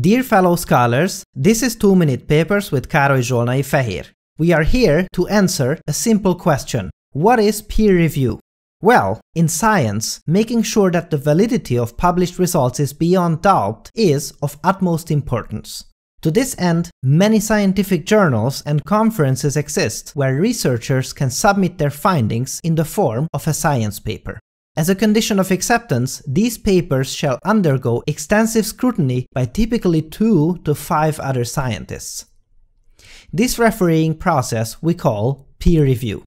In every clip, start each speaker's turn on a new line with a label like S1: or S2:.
S1: Dear fellow scholars, this is 2 Minute Papers with Károly Zsolnai Fehér. We are here to answer a simple question. What is peer review? Well, in science, making sure that the validity of published results is beyond doubt is of utmost importance. To this end, many scientific journals and conferences exist where researchers can submit their findings in the form of a science paper. As a condition of acceptance, these papers shall undergo extensive scrutiny by typically two to five other scientists. This refereeing process we call peer review.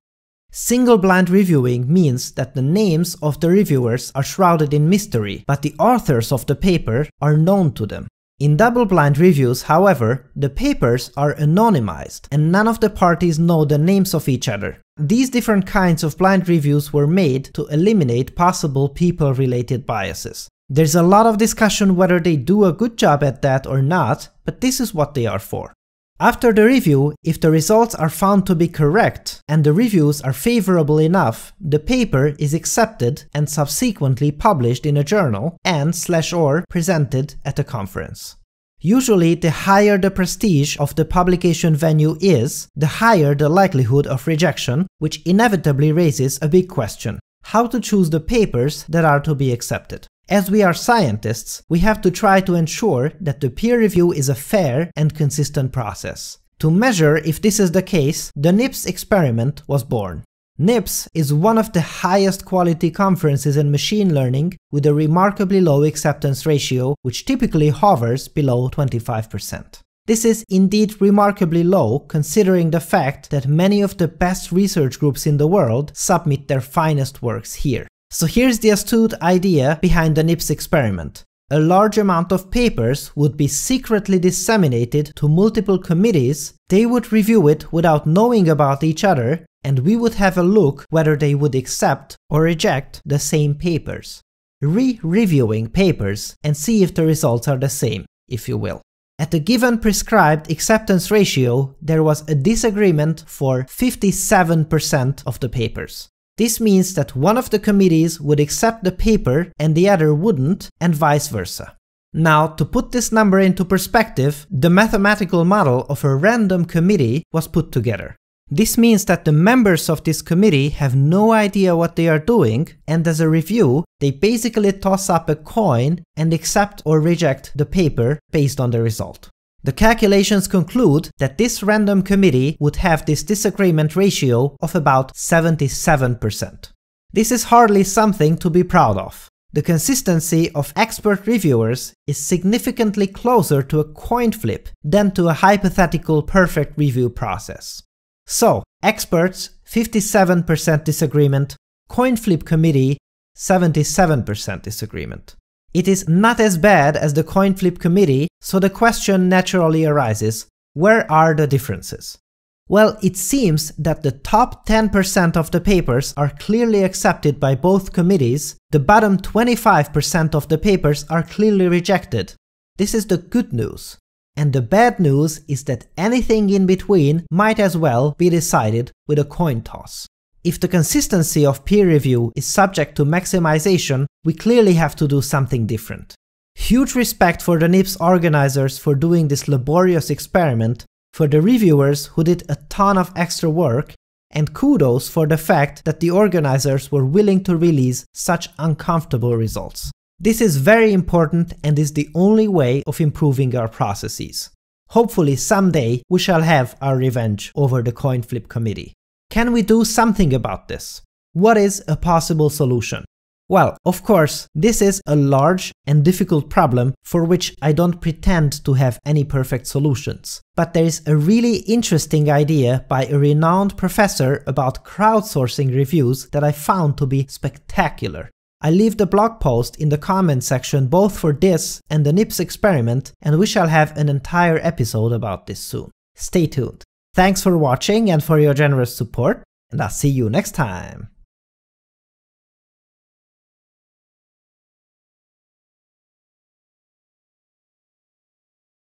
S1: Single blind reviewing means that the names of the reviewers are shrouded in mystery, but the authors of the paper are known to them. In double-blind reviews, however, the papers are anonymized and none of the parties know the names of each other. These different kinds of blind reviews were made to eliminate possible people-related biases. There's a lot of discussion whether they do a good job at that or not, but this is what they are for. After the review, if the results are found to be correct and the reviews are favorable enough, the paper is accepted and subsequently published in a journal and slash or presented at a conference. Usually, the higher the prestige of the publication venue is, the higher the likelihood of rejection, which inevitably raises a big question. How to choose the papers that are to be accepted. As we are scientists, we have to try to ensure that the peer review is a fair and consistent process. To measure if this is the case, the NIPS experiment was born. NIPS is one of the highest quality conferences in machine learning with a remarkably low acceptance ratio, which typically hovers below 25%. This is indeed remarkably low considering the fact that many of the best research groups in the world submit their finest works here. So here's the astute idea behind the NIPS experiment. A large amount of papers would be secretly disseminated to multiple committees, they would review it without knowing about each other, and we would have a look whether they would accept or reject the same papers. Re-reviewing papers and see if the results are the same, if you will. At a given prescribed acceptance ratio, there was a disagreement for 57% of the papers. This means that one of the committees would accept the paper and the other wouldn't, and vice versa. Now, to put this number into perspective, the mathematical model of a random committee was put together. This means that the members of this committee have no idea what they are doing, and as a review, they basically toss up a coin and accept or reject the paper based on the result. The calculations conclude that this random committee would have this disagreement ratio of about 77%. This is hardly something to be proud of. The consistency of expert reviewers is significantly closer to a coin flip than to a hypothetical perfect review process. So, experts 57% disagreement, coin flip committee 77% disagreement. It is not as bad as the coin flip committee, so the question naturally arises, where are the differences? Well, it seems that the top 10% of the papers are clearly accepted by both committees, the bottom 25% of the papers are clearly rejected. This is the good news. And the bad news is that anything in between might as well be decided with a coin toss. If the consistency of peer review is subject to maximization, we clearly have to do something different. Huge respect for the NIPS organizers for doing this laborious experiment, for the reviewers who did a ton of extra work, and kudos for the fact that the organizers were willing to release such uncomfortable results. This is very important and is the only way of improving our processes. Hopefully someday we shall have our revenge over the coin flip committee. Can we do something about this? What is a possible solution? Well, of course, this is a large and difficult problem for which I don't pretend to have any perfect solutions. But there is a really interesting idea by a renowned professor about crowdsourcing reviews that I found to be spectacular. I leave the blog post in the comment section both for this and the NIPS experiment, and we shall have an entire episode about this soon. Stay tuned. Thanks for watching and for your generous support, and I'll see you next time.